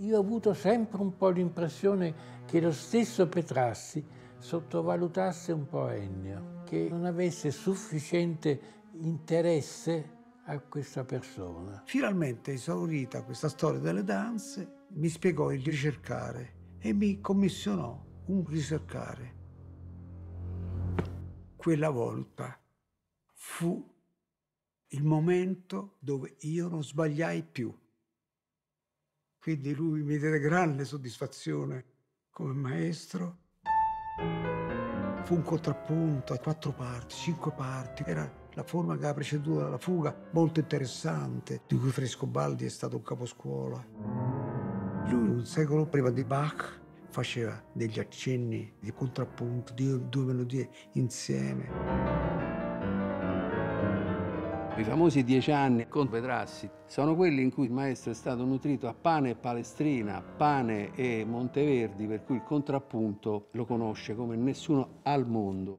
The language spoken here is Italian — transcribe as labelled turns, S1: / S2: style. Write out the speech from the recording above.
S1: io ho avuto sempre un po' l'impressione che lo stesso Petrassi sottovalutasse un po' Ennio, che non avesse sufficiente interesse a questa persona.
S2: Finalmente esaurita questa storia delle danze, mi spiegò il ricercare e mi commissionò un ricercare. Quella volta fu il momento dove io non sbagliai più. Quindi lui mi diede grande soddisfazione come maestro. Fu un contrappunto a quattro parti, cinque parti. Era la forma che ha preceduto la fuga, molto interessante, di cui Frescobaldi è stato un caposcuola. Lui, un secolo prima di Bach, faceva degli accenni di contrappunto, di due melodie insieme.
S3: I famosi dieci anni con Petrassi sono quelli in cui il maestro è stato nutrito a pane e palestrina, pane e Monteverdi, per cui il contrappunto lo conosce come nessuno al mondo.